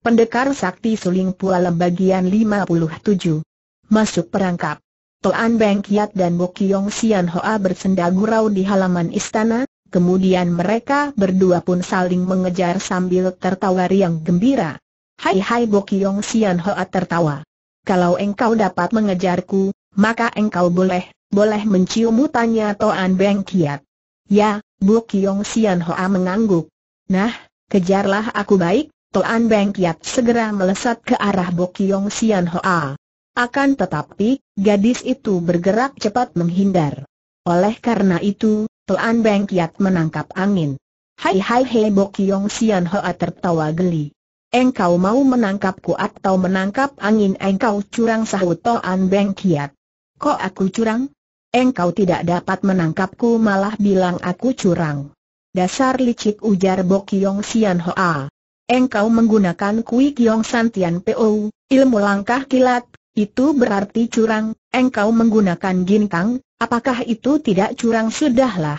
Pendekar Sakti Suling Puala bagian 57. Masuk perangkap. Toan Beng Kiat dan Bokiong Sian Hoa bersenda gurau di halaman istana, kemudian mereka berdua pun saling mengejar sambil tertawa riang gembira. Hai hai Bokiong Sian Hoa tertawa. Kalau engkau dapat mengejarku, maka engkau boleh, boleh menciummu tanya Toan Beng Kiat. Ya, Bokiong Sian Hoa mengangguk. Nah, kejarlah aku baik, Toan Beng Kiat segera melesat ke arah Bokiong Sian Hoa. Akan tetapi, gadis itu bergerak cepat menghindar. Oleh karena itu, Toan Beng Kiat menangkap angin. Hai hai hai Bok Yong Sian Hoa tertawa geli. Engkau mau menangkapku atau menangkap angin engkau curang sahut Toan Beng Kiat. Kok aku curang? Engkau tidak dapat menangkapku malah bilang aku curang. Dasar licik ujar Bok Yong Sian Hoa. Engkau menggunakan Kui Kiong Santian Po, ilmu langkah kilat, itu berarti curang, engkau menggunakan ginkang, apakah itu tidak curang sudahlah.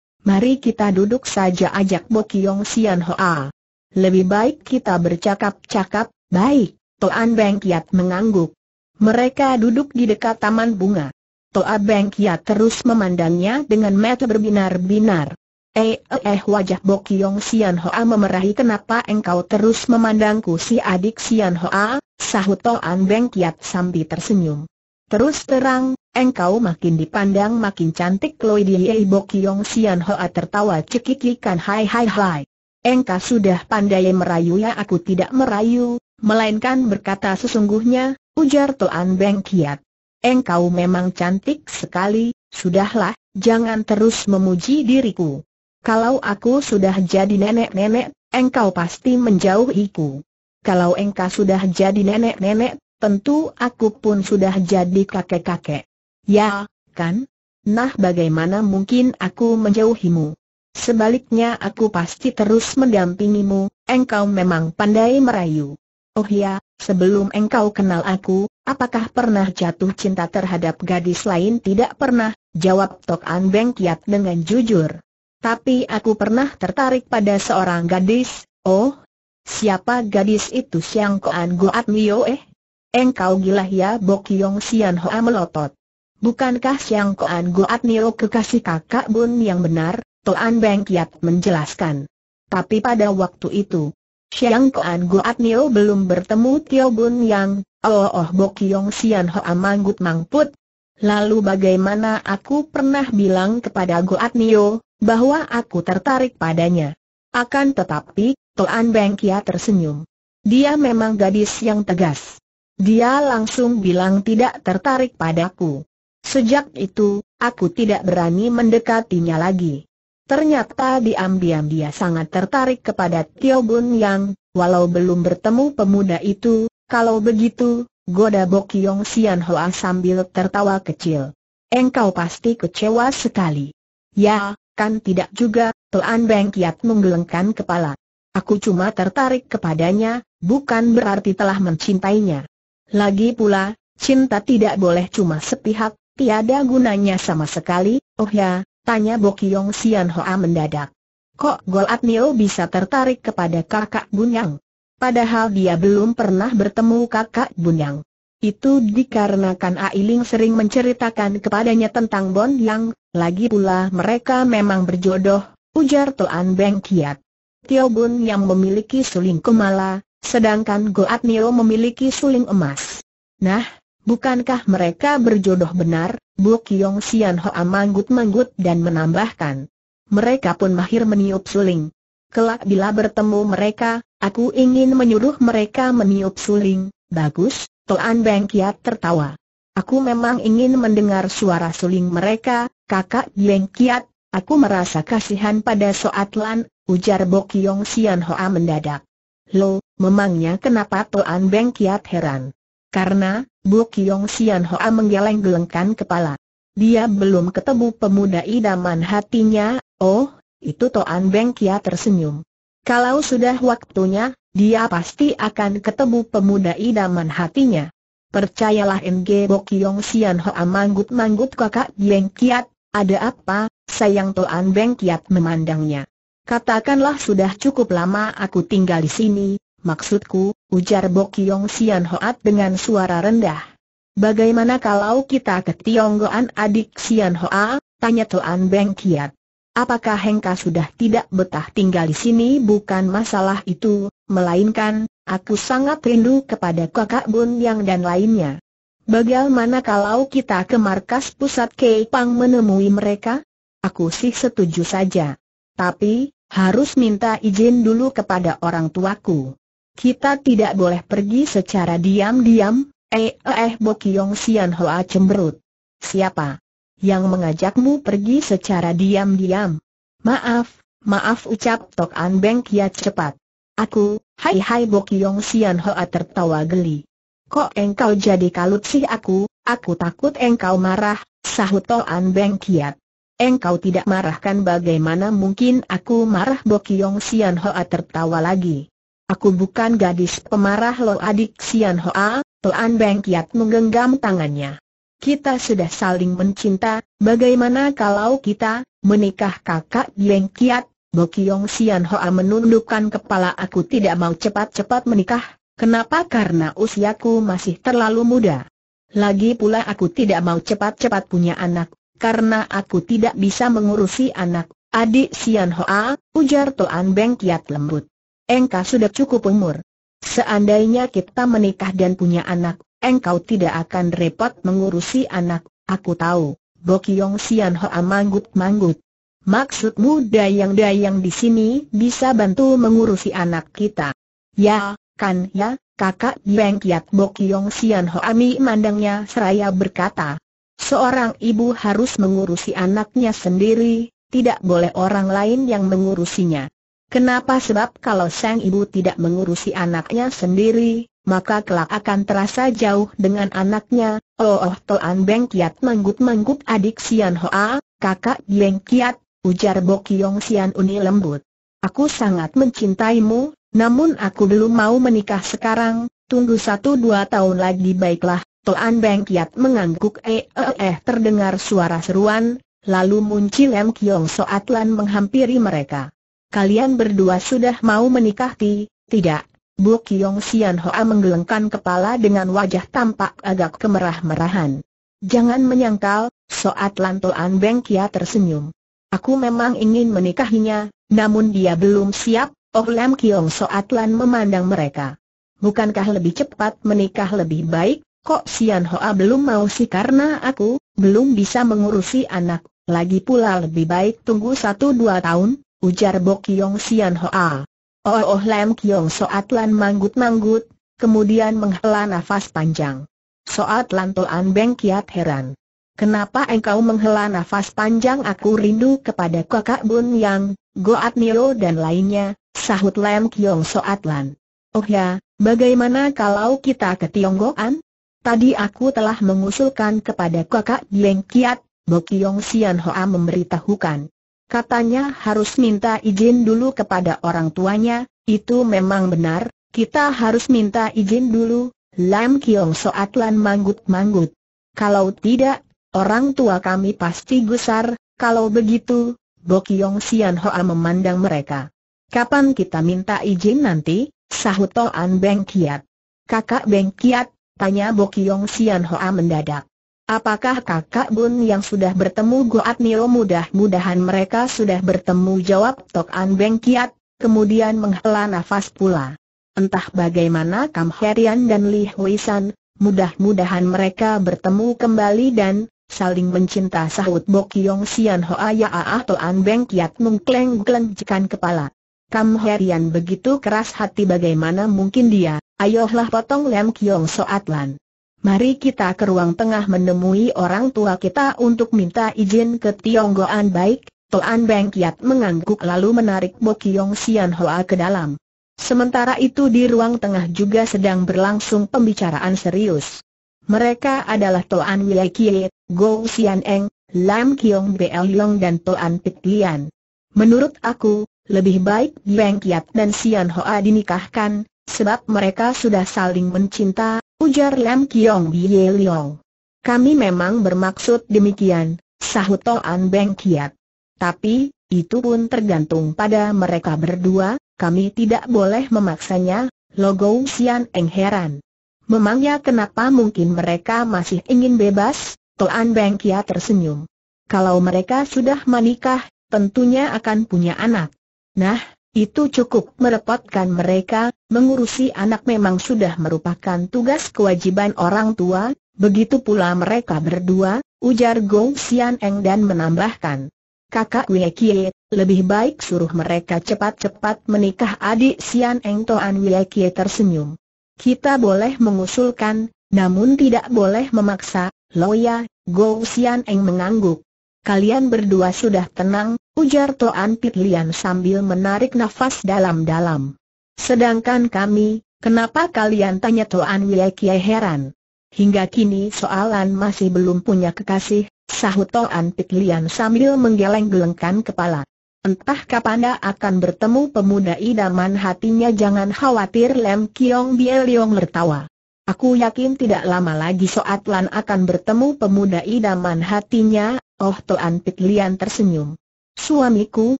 Mari kita duduk saja ajak Bokiong Sian Hoa. Lebih baik kita bercakap-cakap, baik, Toan Beng Kiat mengangguk. Mereka duduk di dekat taman bunga. Toa Beng Kiat terus memandangnya dengan mata berbinar-binar. Eh, eh, eh wajah Bokiong Sian Hoa memerahi kenapa engkau terus memandangku si adik Sian Hoa, sahut Toan Beng Kiat sambil tersenyum. Terus terang, engkau makin dipandang makin cantik Loi Diei Bokiong Sian Hoa tertawa cekikikan hai hai hai. Engkau sudah pandai merayu ya aku tidak merayu, melainkan berkata sesungguhnya, ujar Toan Beng Kiat. Engkau memang cantik sekali, sudahlah, jangan terus memuji diriku. Kalau aku sudah jadi nenek-nenek, engkau pasti menjauhiku. Kalau engkau sudah jadi nenek-nenek, tentu aku pun sudah jadi kakek-kakek. Ya, kan? Nah bagaimana mungkin aku menjauhimu? Sebaliknya aku pasti terus mendampingimu, engkau memang pandai merayu. Oh ya, sebelum engkau kenal aku, apakah pernah jatuh cinta terhadap gadis lain? Tidak pernah, jawab Tok An Beng Kiat dengan jujur. Tapi aku pernah tertarik pada seorang gadis, oh? Siapa gadis itu Siang Koan Goat Mio eh? Engkau gila ya Bok Yong Sian Hoa melotot. Bukankah Siang Koan Goat Mio kekasih kakak Bun yang benar? Toan Beng Kiat menjelaskan. Tapi pada waktu itu, Siang Koan Goat Mio belum bertemu Tio Bun yang, oh oh Bok Yong Sian Hoa manggut mangput. Lalu bagaimana aku pernah bilang kepada Goat Mio, bahwa aku tertarik padanya. Akan tetapi, Toan Bengkia tersenyum. Dia memang gadis yang tegas. Dia langsung bilang tidak tertarik padaku. Sejak itu, aku tidak berani mendekatinya lagi. Ternyata diam-diam dia sangat tertarik kepada Tio Bun Yang, walau belum bertemu pemuda itu, kalau begitu, goda Bok Yong Sian Hoa sambil tertawa kecil. Engkau pasti kecewa sekali. Ya, kan tidak juga, Toan Beng Kiat menggelengkan kepala. Aku cuma tertarik kepadanya, bukan berarti telah mencintainya. Lagi pula, cinta tidak boleh cuma sepihak, tiada gunanya sama sekali, oh ya, tanya Bokyong Sian Hoa mendadak. Kok Golat Nio bisa tertarik kepada kakak Bunyang? Padahal dia belum pernah bertemu kakak Bunyang. Itu dikarenakan Ailing sering menceritakan kepadanya tentang Bon Yang, lagi pula mereka memang berjodoh, ujar Toan Beng Kiat. Tio Bun yang memiliki suling kemala, sedangkan Goat Nio memiliki suling emas. Nah, bukankah mereka berjodoh benar? Bu Kiong Sian Hoa manggut-manggut dan menambahkan. Mereka pun mahir meniup suling. Kelak bila bertemu mereka, aku ingin menyuruh mereka meniup suling. Bagus, Toan Beng Kiat tertawa. Aku memang ingin mendengar suara suling mereka, kakak Beng Kiat, aku merasa kasihan pada Soatlan, ujar Bok Yong Sian Hoa mendadak. Lo, memangnya kenapa Toan Beng Kiat heran? Karena, Bok Yong Sian Hoa menggeleng-gelengkan kepala. Dia belum ketemu pemuda idaman hatinya, oh, itu Toan Beng Kiat tersenyum. Kalau sudah waktunya, dia pasti akan ketemu pemuda idaman hatinya. Percayalah NG Bok Yong Sian Hoa manggut-manggut kakak Beng Kiat, ada apa, sayang Toan Beng Kiat memandangnya. Katakanlah sudah cukup lama aku tinggal di sini, maksudku, ujar Bok Kiong Sian Hoat dengan suara rendah. Bagaimana kalau kita ke Tionggoan adik Sian Hoa? Tanya Tuan Beng Kiat. Apakah Hengka sudah tidak betah tinggal di sini? Bukan masalah itu, melainkan, aku sangat rindu kepada kakak Bun Yang dan lainnya. Bagaimana kalau kita ke markas pusat Kepang menemui mereka? Aku sih setuju saja. Tapi, harus minta izin dulu kepada orang tuaku. Kita tidak boleh pergi secara diam-diam, eh eh, Bokyong Sian Hoa cemberut. Siapa? Yang mengajakmu pergi secara diam-diam? Maaf, maaf ucap Tok An Beng Kiat cepat. Aku, hai hai Bokyong Sian Hoa tertawa geli. Kok engkau jadi kalut sih aku, aku takut engkau marah, sahut Tok An Beng Kiat. Engkau tidak marahkan bagaimana mungkin aku marah Bokyong Sian Hoa tertawa lagi. Aku bukan gadis pemarah lo adik Sian Hoa, Toan Beng Kiat menggenggam tangannya. Kita sudah saling mencinta, bagaimana kalau kita menikah kakak Beng Kiat? Bokyong Sian Hoa menundukkan kepala aku tidak mau cepat-cepat menikah, kenapa? Karena usiaku masih terlalu muda. Lagi pula aku tidak mau cepat-cepat punya anak, karena aku tidak bisa mengurusi anak, adik Sian Hoa, ujar Toan Beng Kiat lembut. Engkau sudah cukup umur. Seandainya kita menikah dan punya anak, engkau tidak akan repot mengurusi anak, aku tahu. Bokyong Sian Hoa manggut-manggut. Maksudmu dayang-dayang di sini bisa bantu mengurusi anak kita? Ya, kan ya, kakak Beng Kiat Bokyong Sian Hoa mi mandangnya seraya berkata, Seorang ibu harus mengurusi anaknya sendiri, tidak boleh orang lain yang mengurusinya. Kenapa? Sebab kalau sang ibu tidak mengurusi anaknya sendiri, maka kelak akan terasa jauh dengan anaknya. Oh, oh Toan Beng Kiat manggut-manggut adik Sian Hoa, kakak Beng Kiat, ujar Bok Kiong Sian Uni lembut. Aku sangat mencintaimu, namun aku belum mau menikah sekarang, tunggu satu dua tahun lagi baiklah. Toan Beng Kiat mengangguk eh eh eh terdengar suara seruan, lalu muncul Lem Kiong Soatlan menghampiri mereka. Kalian berdua sudah mau menikah ti? Tidak. Bu Kiong Sian Hoa menggelengkan kepala dengan wajah tampak agak kemerah-merahan. Jangan menyangkal, Soatlan Toan Beng Kiat tersenyum. Aku memang ingin menikahinya, namun dia belum siap, Oh Lem Kiong Soatlan memandang mereka. Bukankah lebih cepat menikah lebih baik, Kok Sian Hoa belum mau sih karena aku, belum bisa mengurusi anak, lagi pula lebih baik tunggu satu dua tahun, ujar Bok Kiong Sian Hoa. Oh oh Lam Kiong Soatlan manggut-manggut, kemudian menghela nafas panjang. Soatlan Toan Beng Kiat heran. Kenapa engkau menghela nafas panjang aku rindu kepada kakak Bun Yang, Goat Nio dan lainnya, sahut Lam Kiong Soatlan. Oh ya, bagaimana kalau kita ke Tionggoan? Tadi aku telah mengusulkan kepada kakak Gieng Kiat, Bokyong Sian Hoa memberitahukan. Katanya harus minta izin dulu kepada orang tuanya, itu memang benar, kita harus minta izin dulu, Lam Kiong Soatlan manggut-manggut. Kalau tidak, orang tua kami pasti gusar, kalau begitu, Bokyong Sian Hoa memandang mereka. Kapan kita minta izin nanti? Sahut Toan Beng Kiat. Kakak Beng Kiat, Tanya Bokyong Sian Hoa mendadak. Apakah kakak Bun yang sudah bertemu Goat Nio mudah-mudahan mereka sudah bertemu jawab Tok An Beng Kiat, kemudian menghela nafas pula. Entah bagaimana Kam Herian dan Li Huisan, mudah-mudahan mereka bertemu kembali dan saling mencinta sahut Bokyong Sian Hoa ya ah Tok An Beng Kiat mengkleng-klengkan kepala. Kam Herian begitu keras hati bagaimana mungkin dia Ayolah potong Lem Kiong Soatlan. Mari kita ke ruang tengah menemui orang tua kita untuk minta izin ke Tionggoan baik. Toan Beng Kiat mengangguk lalu menarik Bo Kiong Sian Hoa ke dalam. Sementara itu di ruang tengah juga sedang berlangsung pembicaraan serius. Mereka adalah Toan Wei Kie, Go Sian Eng, Lam Kiong Bel Yong dan Toan Pit Lian. Menurut aku, lebih baik Beng Kiat dan Sian Hoa dinikahkan, sebab mereka sudah saling mencinta, ujar Lam Kiong Bie Liong. Kami memang bermaksud demikian, sahut Toan Beng Kiat. Tapi, itu pun tergantung pada mereka berdua, kami tidak boleh memaksanya, Logo Sian Eng heran. Memangnya kenapa mungkin mereka masih ingin bebas? Toan Beng Kia tersenyum. Kalau mereka sudah menikah, tentunya akan punya anak. Nah, itu cukup merepotkan mereka, mengurusi anak memang sudah merupakan tugas kewajiban orang tua, begitu pula mereka berdua, ujar Gong Sian Eng dan menambahkan. Kakak Wei Kie, lebih baik suruh mereka cepat-cepat menikah adik Sian Eng Toan Wei Kie tersenyum. Kita boleh mengusulkan, namun tidak boleh memaksa, Loya, Go Sian Eng mengangguk. Kalian berdua sudah tenang, ujar Toan Pit Lian sambil menarik nafas dalam-dalam. Sedangkan kami, kenapa kalian tanya Toan Wei Kie heran? Hingga kini soalan masih belum punya kekasih, sahut Toan Pit Lian sambil menggeleng-gelengkan kepala. Entah kapan akan bertemu pemuda idaman hatinya jangan khawatir Lem Kiong Bieliong tertawa. Aku yakin tidak lama lagi Soat Lan akan bertemu pemuda idaman hatinya, oh Toan Pit Lian tersenyum. Suamiku,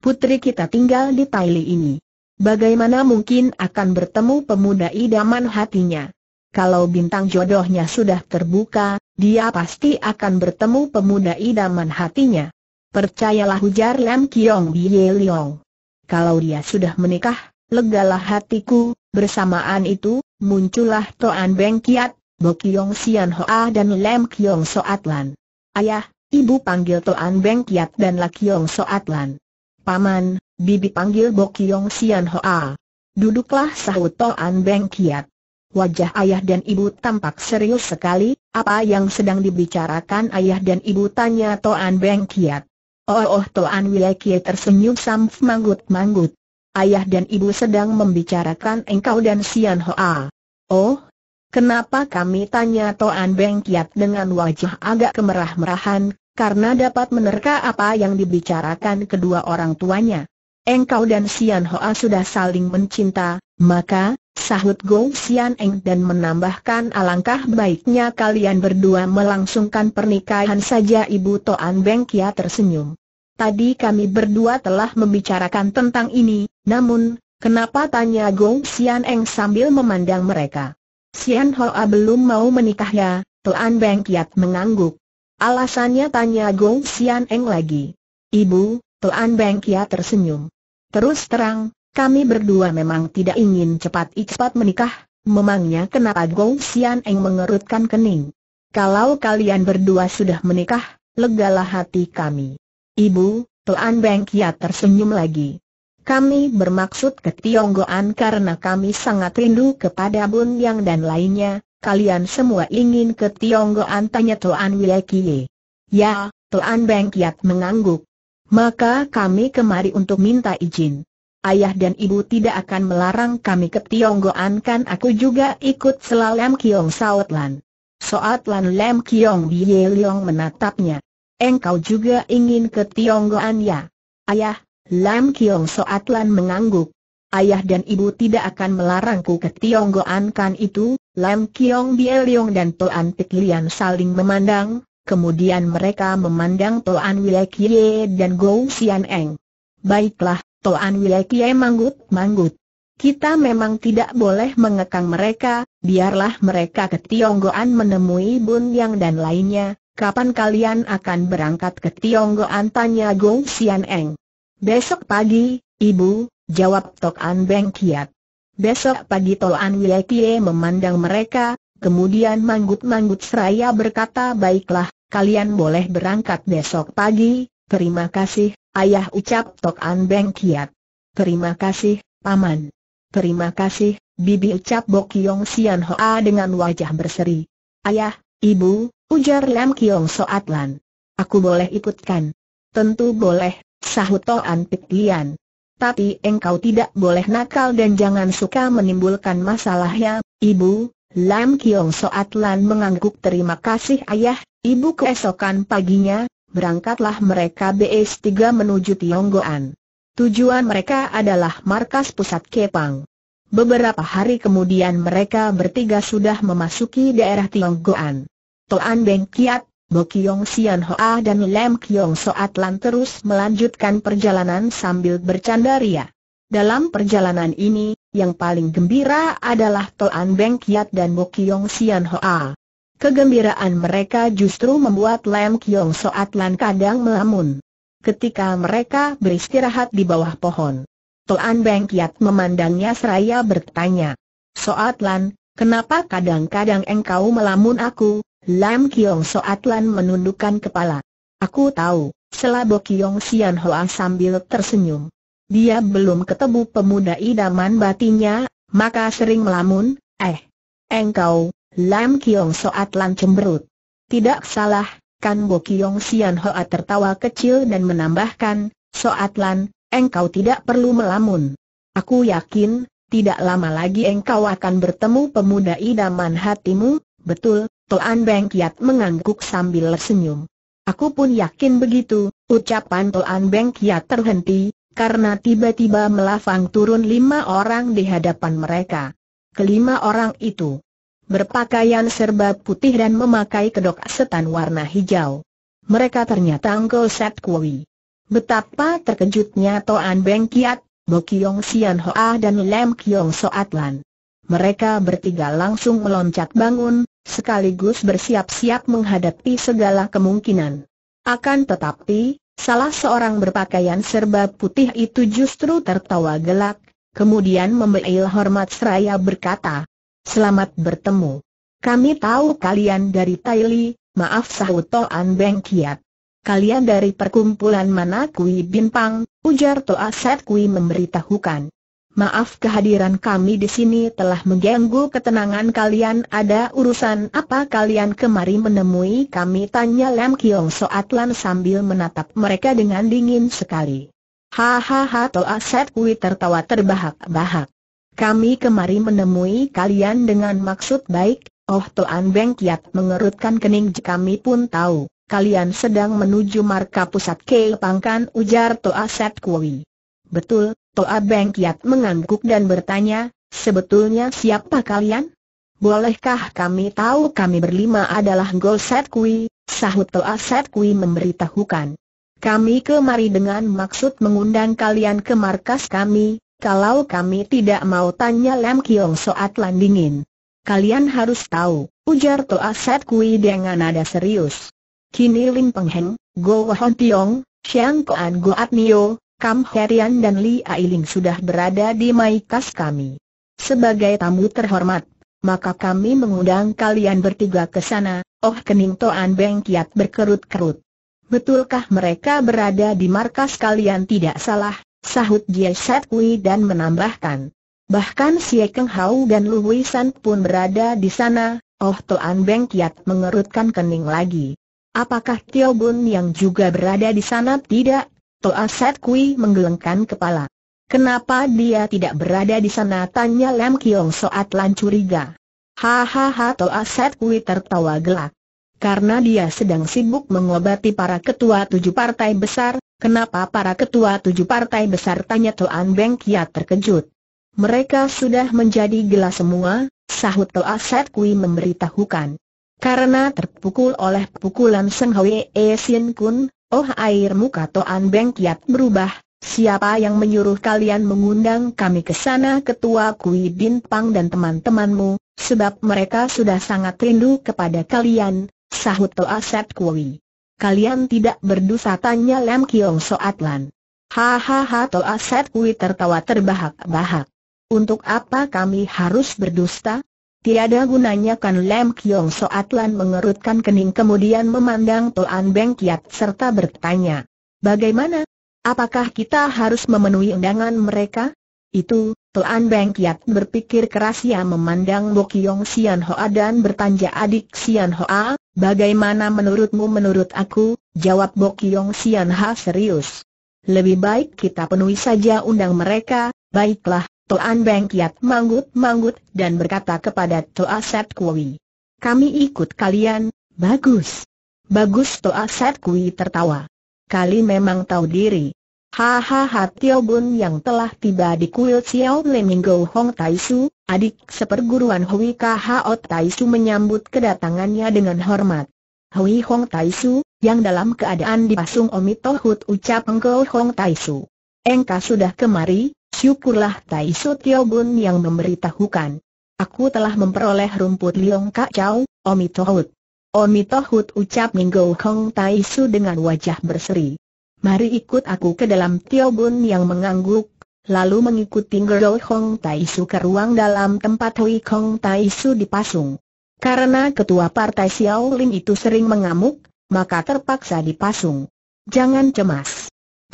putri kita tinggal di Taili ini. Bagaimana mungkin akan bertemu pemuda idaman hatinya? Kalau bintang jodohnya sudah terbuka, dia pasti akan bertemu pemuda idaman hatinya. Percayalah ujar Lam Kiong Bie Liong. Kalau dia sudah menikah, legalah hatiku, bersamaan itu, muncullah Toan Beng Kiat, Bo Kiong Sian Hoa dan Lam Kiong Soatlan. Ayah, ibu panggil Toan Beng Kiat dan La Kiong Soatlan. Paman, bibi panggil Bo Kiong Sian Hoa. Duduklah sahut Toan Beng Kiat. Wajah ayah dan ibu tampak serius sekali, apa yang sedang dibicarakan ayah dan ibu tanya Toan Beng Kiat. Oh oh Toan Wilekie tersenyum samf manggut-manggut. Ayah dan ibu sedang membicarakan engkau dan Sian Hoa. Oh, kenapa kami tanya Toan Beng Kiat dengan wajah agak kemerah-merahan, karena dapat menerka apa yang dibicarakan kedua orang tuanya. Engkau dan Sian Hoa sudah saling mencinta, maka, sahut Gong Xian Eng dan menambahkan alangkah baiknya kalian berdua melangsungkan pernikahan saja Ibu Toan Beng Kia tersenyum. Tadi kami berdua telah membicarakan tentang ini, namun, kenapa tanya Gong Xian Eng sambil memandang mereka? Xian Hoa belum mau menikah ya, Toan Beng Kiat mengangguk. Alasannya tanya Gong Xian Eng lagi. Ibu, Toan Beng Kia tersenyum. Terus terang, kami berdua memang tidak ingin cepat-cepat menikah, memangnya kenapa Gong Xian Eng mengerutkan kening. Kalau kalian berdua sudah menikah, legalah hati kami. Ibu, Tuan Beng Kia tersenyum lagi. Kami bermaksud ke Tionggoan karena kami sangat rindu kepada Bun Yang dan lainnya, kalian semua ingin ke Tionggoan tanya Tuan Kie. Ya, Tuan Beng Kiat mengangguk. Maka kami kemari untuk minta izin ayah dan ibu tidak akan melarang kami ke Tionggoan kan aku juga ikut selalam Kiong Saotlan. Soatlan Lam Kiong Bie Leong menatapnya. Engkau juga ingin ke Tionggoan ya? Ayah, Lam Kiong Soatlan mengangguk. Ayah dan ibu tidak akan melarangku ke Tionggoan kan itu, Lam Kiong Bie Leong dan Toan Pik Lian saling memandang, kemudian mereka memandang Toan Wilekie dan Gou Sian Eng. Baiklah, Toan Wilekie manggut-manggut. Kita memang tidak boleh mengekang mereka, biarlah mereka ke Tionggoan menemui Bun Yang dan lainnya. Kapan kalian akan berangkat ke Tionggoan? Tanya Gong Sian Eng. Besok pagi, Ibu, jawab Tok An Beng Kiat. Besok pagi Toan Wilekie memandang mereka, kemudian manggut-manggut seraya berkata baiklah, kalian boleh berangkat besok pagi, terima kasih, Ayah ucap Tok An Beng Kiat. Terima kasih, Paman. Terima kasih, Bibi ucap Bok Kiong Sian Hoa dengan wajah berseri. Ayah, Ibu, ujar Lam Kiong Soatlan. Aku boleh ikutkan. Tentu boleh, sahut Toan Pik Lian. Tapi engkau tidak boleh nakal dan jangan suka menimbulkan masalah ya, Ibu. Lam Kiong Soatlan mengangguk terima kasih ayah, ibu keesokan paginya, berangkatlah mereka BS3 menuju Tionggoan. Tujuan mereka adalah markas pusat Kepang. Beberapa hari kemudian mereka bertiga sudah memasuki daerah Tionggoan. Toan Beng Kiat, Bo Kiong Sian Hoa dan Lam Kiong Soat Lan terus melanjutkan perjalanan sambil bercanda ria. Dalam perjalanan ini, yang paling gembira adalah Toan Beng Kiat dan Bo Kiong Sian Hoa. Kegembiraan mereka justru membuat Lam Kiong Soatlan kadang melamun. Ketika mereka beristirahat di bawah pohon, Toan Beng Kiat memandangnya seraya bertanya, Soatlan, kenapa kadang-kadang engkau melamun aku? Lam Kiong Soatlan menundukkan kepala. Aku tahu, selabo Kiong Sian Hoa sambil tersenyum. Dia belum ketemu pemuda idaman batinya, maka sering melamun, eh. Engkau, Lam Kiong Soat Lan cemberut. Tidak salah, kan Bo Kiong Sian Hoa tertawa kecil dan menambahkan, Soat Lan, engkau tidak perlu melamun. Aku yakin, tidak lama lagi engkau akan bertemu pemuda idaman hatimu, betul, Toan Beng Kiat mengangguk sambil senyum. Aku pun yakin begitu, ucapan Toan Beng Kiat terhenti, karena tiba-tiba melafang turun lima orang di hadapan mereka. Kelima orang itu berpakaian serba putih dan memakai kedok setan warna hijau. Mereka ternyata Uncle Set Kui. Betapa terkejutnya Toan Beng Kiat, Bo Kiong Sian Hoa dan Lam Kiong Soatlan. Mereka bertiga langsung meloncat bangun, sekaligus bersiap-siap menghadapi segala kemungkinan. Akan tetapi, Salah seorang berpakaian serba putih itu justru tertawa gelak, kemudian membeli hormat seraya berkata, Selamat bertemu. Kami tahu kalian dari Taili, maaf sahut Toan Beng Kiat. Kalian dari perkumpulan mana Kui Bin Pang, ujar Toa Set Kui memberitahukan. Maaf kehadiran kami di sini telah mengganggu ketenangan kalian. Ada urusan apa kalian kemari menemui kami? Tanya Lam Kiong Soatlan sambil menatap mereka dengan dingin sekali. Hahaha Toa Set Kui tertawa terbahak-bahak. Kami kemari menemui kalian dengan maksud baik, Oh Toan Beng Kiat mengerutkan kening kami pun tahu, kalian sedang menuju marka pusat Pangkan ujar Toa Set Kui. Betul, Toa Beng Kiat mengangguk dan bertanya, sebetulnya siapa kalian? Bolehkah kami tahu kami berlima adalah Go Set Kui, sahut Toa Set Kui memberitahukan. Kami kemari dengan maksud mengundang kalian ke markas kami, kalau kami tidak mau tanya Lam Kiong Soat Landingin. Kalian harus tahu, ujar Toa Set Kui dengan nada serius. Kini Lim Peng Heng, Go Hon Tiong, Siang Koan Go Atnio, Kam Herian dan Li Ailing sudah berada di Maikas kami. Sebagai tamu terhormat, maka kami mengundang kalian bertiga ke sana, oh kening Toan Beng Kiat berkerut-kerut. Betulkah mereka berada di markas kalian tidak salah, sahut Jie Set Kui dan menambahkan. Bahkan Xie Keng Hao dan Lu San pun berada di sana, oh Toan Beng Kiat mengerutkan kening lagi. Apakah Tio Bun yang juga berada di sana tidak? Toa Set Kui menggelengkan kepala. Kenapa dia tidak berada di sana? Tanya Lam Kiong Soat Lan curiga. Hahaha Toa Set Kui tertawa gelak. Karena dia sedang sibuk mengobati para ketua tujuh partai besar, kenapa para ketua tujuh partai besar? Tanya Toan Beng Kia terkejut. Mereka sudah menjadi gila semua, sahut Toa Set Kui memberitahukan. Karena terpukul oleh pukulan Seng Hui E Sin Kun, Oh air muka Toan Beng Kiat berubah, siapa yang menyuruh kalian mengundang kami ke sana ketua Kui Bin Pang dan teman-temanmu, sebab mereka sudah sangat rindu kepada kalian, sahut Toa Set Kui. Kalian tidak berdosa tanya Lam Kiong Soatlan. Hahaha Toa Set Kui tertawa terbahak-bahak. Untuk apa kami harus berdusta? Tiada gunanya kan Lam Kiong Soatlan mengerutkan kening kemudian memandang Toan Beng Kiat serta bertanya. Bagaimana? Apakah kita harus memenuhi undangan mereka? Itu, Toan Beng Kiat berpikir keras ia memandang Bo Kiong Sian Hoa dan bertanya adik Sian Hoa, bagaimana menurutmu menurut aku, jawab Bo Kiong Sian Ha serius. Lebih baik kita penuhi saja undang mereka, baiklah, Toan Beng Kiat manggut-manggut dan berkata kepada Toa Set Kui. Kami ikut kalian, bagus. Bagus Toa Set Kui tertawa. Kali memang tahu diri. Hahaha Tio Bun yang telah tiba di kuil Xiao Leminggo Hong Taisu, adik seperguruan Hui KHO Taisu menyambut kedatangannya dengan hormat. Hui Hong Taisu, yang dalam keadaan dipasung Omito Hut ucap Engkau Hong Taisu. Engkau sudah kemari, Syukurlah Tai Su Tio Bun yang memberitahukan. Aku telah memperoleh rumput liong kacau, Omi Tohut. Omi Tohut ucap Minggo Hong Tai Su dengan wajah berseri. Mari ikut aku ke dalam Tio Bun yang mengangguk, lalu mengikuti Nggo Hong Tai Su ke ruang dalam tempat Hui Hong Tai Su dipasung. Karena ketua partai Xiao Lim itu sering mengamuk, maka terpaksa dipasung. Jangan cemas.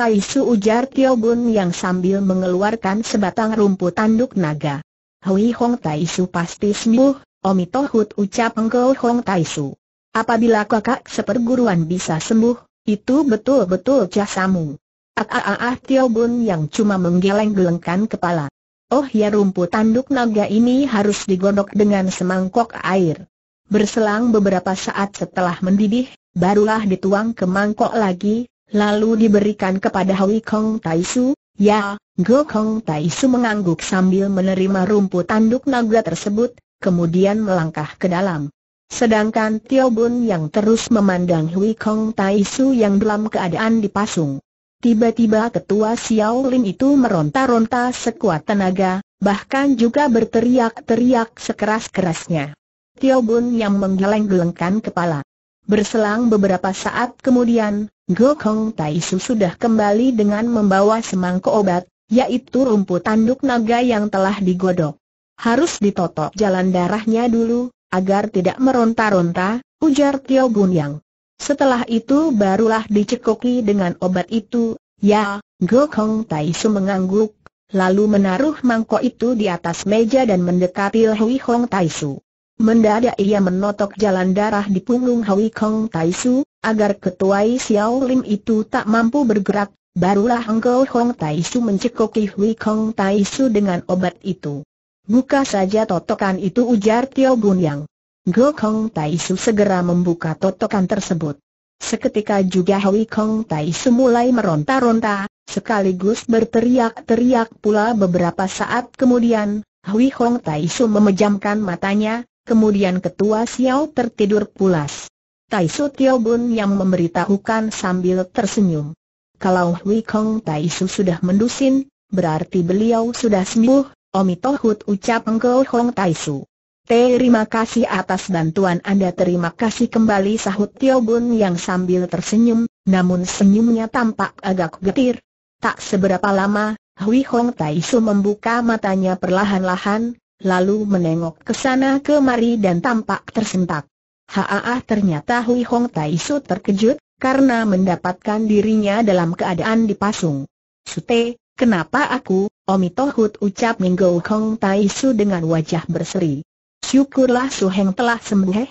Tai Su ujar Tio Bun yang sambil mengeluarkan sebatang rumput tanduk naga. Hui Hong Tai Su pasti sembuh, Omi Tohut ucap Engkau Hong Tai Su. Apabila kakak seperguruan bisa sembuh, itu betul-betul jasamu. Ah ah ah ah Tio Bun yang cuma menggeleng-gelengkan kepala. Oh ya rumput tanduk naga ini harus digodok dengan semangkok air. Berselang beberapa saat setelah mendidih, barulah dituang ke mangkok lagi, lalu diberikan kepada Hui Kong Tai Su, ya, Go Kong Tai Su mengangguk sambil menerima rumput tanduk naga tersebut, kemudian melangkah ke dalam. Sedangkan Tio Bun yang terus memandang Hui Kong Tai Su yang dalam keadaan dipasung. Tiba-tiba ketua Xiao Lim itu meronta-ronta sekuat tenaga, bahkan juga berteriak-teriak sekeras-kerasnya. Tio Bun yang menggeleng-gelengkan kepala. Berselang beberapa saat kemudian, Go Kong Tai Su sudah kembali dengan membawa semangkuk obat, yaitu rumput tanduk naga yang telah digodok. Harus ditotok jalan darahnya dulu, agar tidak meronta-ronta, ujar Tio Bun Yang. Setelah itu barulah dicekoki dengan obat itu, ya, Go Kong Tai Su mengangguk, lalu menaruh mangkok itu di atas meja dan mendekati Hui Hong Tai Su. Mendadak ia menotok jalan darah di punggung Hui Kong Tai Su, agar ketuai Xiao Lim itu tak mampu bergerak, barulah Engkau Hong Tai Su mencekoki Hui Kong Tai Su dengan obat itu. Buka saja totokan itu ujar Tio Bun Yang. Go Kong Tai Su segera membuka totokan tersebut. Seketika juga Hui Kong Tai Su mulai meronta-ronta, sekaligus berteriak-teriak pula beberapa saat kemudian, Hui Hong Tai Su memejamkan matanya, Kemudian ketua Xiao tertidur pulas. Tai Su Tio Bun yang memberitahukan sambil tersenyum. Kalau Hui Kong Tai Su sudah mendusin, berarti beliau sudah sembuh, Omi Tohut ucap Engkau Hong Tai Su. Terima kasih atas bantuan Anda terima kasih kembali sahut Tio Bun yang sambil tersenyum, namun senyumnya tampak agak getir. Tak seberapa lama, Hui Hong Tai Su membuka matanya perlahan-lahan, lalu menengok ke sana kemari dan tampak tersentak. Haa ternyata Hui Hong Tai Su terkejut, karena mendapatkan dirinya dalam keadaan dipasung. Sute, kenapa aku, Omi Tohut ucap Minggo Hong Tai Su dengan wajah berseri. Syukurlah Su Heng telah sembuh.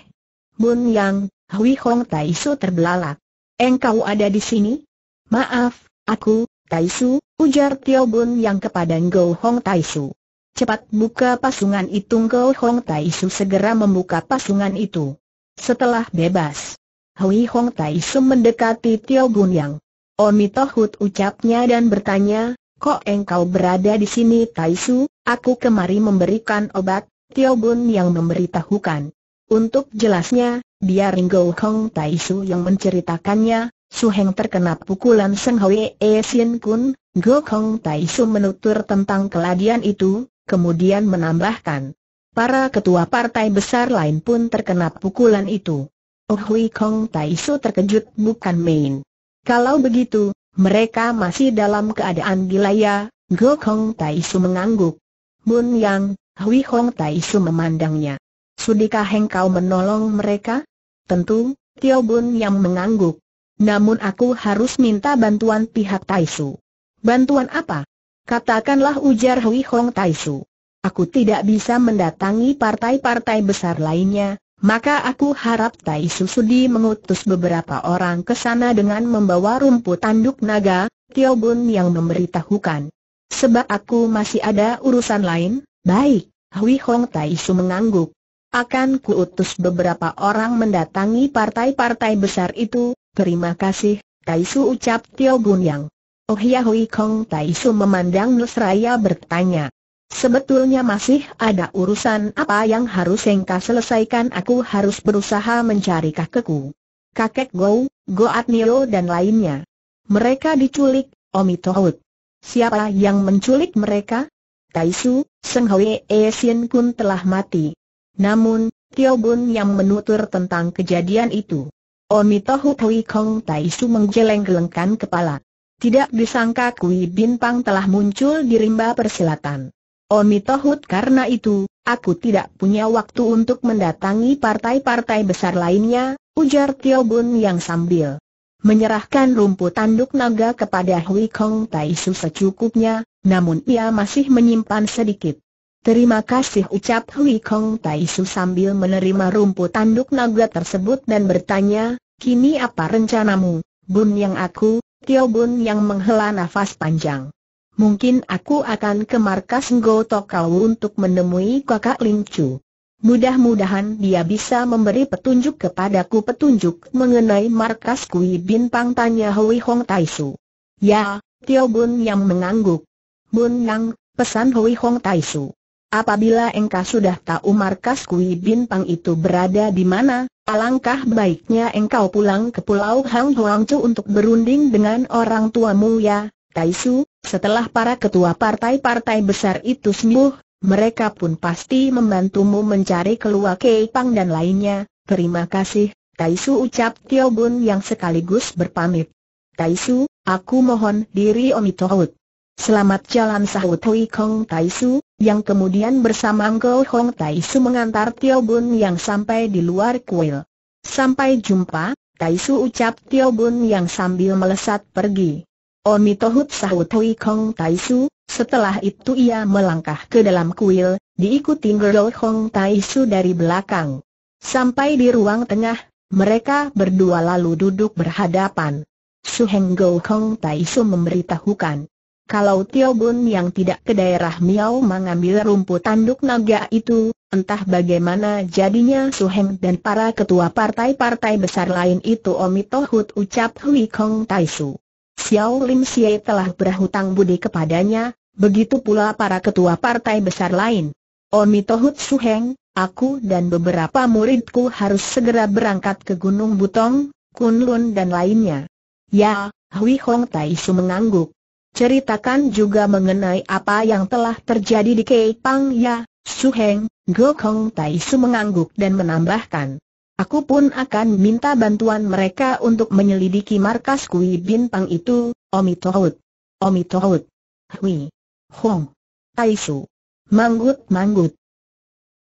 Bun Yang, Hui Hong Tai Su terbelalak. Engkau ada di sini? Maaf, aku, Tai Su, ujar Tio Bun Yang kepada Ngo Hong Tai Su. Cepat buka pasungan itu Go Hong Tai Su segera membuka pasungan itu. Setelah bebas, Hui Hong Tai Su mendekati Tio Bun Yang. Omi Tohut ucapnya dan bertanya, kok engkau berada di sini Tai Su? Aku kemari memberikan obat, Tio Bun yang memberitahukan. Untuk jelasnya, biar Ringo Hong Tai Su yang menceritakannya, Su Heng terkena pukulan Seng Hui E Sin Kun, Go Hong Tai Su menutur tentang keladian itu, kemudian menambahkan. Para ketua partai besar lain pun terkena pukulan itu. Oh Hui Kong Tai Su terkejut bukan main. Kalau begitu, mereka masih dalam keadaan gila ya, Go Kong Tai Su mengangguk. Bun Yang, Hui Kong Tai Su memandangnya. Sudikah engkau menolong mereka? Tentu, Tio Bun yang mengangguk. Namun aku harus minta bantuan pihak Taisu. Bantuan apa? Katakanlah ujar Hui Hong Taisu. Aku tidak bisa mendatangi partai-partai besar lainnya, maka aku harap Taisu sudi mengutus beberapa orang ke sana dengan membawa rumput tanduk naga, Tio Bun yang memberitahukan. Sebab aku masih ada urusan lain, baik, Hui Hong Taisu mengangguk. Akan kuutus beberapa orang mendatangi partai-partai besar itu, terima kasih, Taisu ucap Tio Bun yang. Oh ya Hui Kong Tai Su memandang Nusraya bertanya. Sebetulnya masih ada urusan apa yang harus engkau selesaikan aku harus berusaha mencari kakekku. Kakek Go, Go Adnio dan lainnya. Mereka diculik, Omi Tohut. Siapa yang menculik mereka? Taisu, Seng Hui E Sin Kun telah mati. Namun, Tio Bun yang menutur tentang kejadian itu. Omitohu Hui Kong Taisu menggeleng-gelengkan kepala. Tidak disangka Kui Bin Pang telah muncul di rimba persilatan. Omitohut karena itu, aku tidak punya waktu untuk mendatangi partai-partai besar lainnya, ujar Tio Bun yang sambil menyerahkan rumput tanduk naga kepada Hui Kong Taisu secukupnya, namun ia masih menyimpan sedikit. Terima kasih ucap Hui Kong Taisu sambil menerima rumput tanduk naga tersebut dan bertanya, kini apa rencanamu, Bun yang aku, Tio Bun yang menghela nafas panjang. Mungkin aku akan ke markas Ngo Tokau untuk menemui kakak Ling Chu. Mudah-mudahan dia bisa memberi petunjuk kepadaku petunjuk mengenai markas Kui Bin Pang tanya Hui Hong Taisu. Ya, Tio Bun yang mengangguk. Bun Yang, pesan Hui Hong Taisu. Apabila engkau sudah tahu markas Kui Bin Pang itu berada di mana, alangkah baiknya engkau pulang ke Pulau Hang Huang Chu untuk berunding dengan orang tuamu ya, Taisu, setelah para ketua partai-partai besar itu sembuh, mereka pun pasti membantumu mencari keluar Pang dan lainnya. Terima kasih, Taisu ucap Tio Bun yang sekaligus berpamit. Taisu, aku mohon diri Omi Tohut. Selamat jalan sahut Hui Kong Taisu, yang kemudian bersama Ngo Hong Taisu mengantar Tio Bun yang sampai di luar kuil. Sampai jumpa, Taisu ucap Tio Bun yang sambil melesat pergi. Omi Tohut sahut Hui Kong Taisu, setelah itu ia melangkah ke dalam kuil, diikuti Gerlo Hong Taisu dari belakang. Sampai di ruang tengah, mereka berdua lalu duduk berhadapan. Su Heng Go Hong Taisu memberitahukan. Kalau Tio Bun yang tidak ke daerah Miao mengambil rumput tanduk naga itu, entah bagaimana jadinya Su Heng dan para ketua partai-partai besar lain itu Omi Tohut ucap Hui Kong Taisu. Xiao Lim Xie telah berhutang budi kepadanya, begitu pula para ketua partai besar lain. Omi Tohut Suheng, aku dan beberapa muridku harus segera berangkat ke Gunung Butong, Kunlun dan lainnya. Ya, Hui Hong Tai Su mengangguk. Ceritakan juga mengenai apa yang telah terjadi di Kei Pang ya, Suheng, Go Hong Tai Su mengangguk dan menambahkan. Aku pun akan minta bantuan mereka untuk menyelidiki markas Kui Bin Pang itu, Omi Tohut. Omi Tohut. Hui. Hong. Taisu. Manggut-manggut.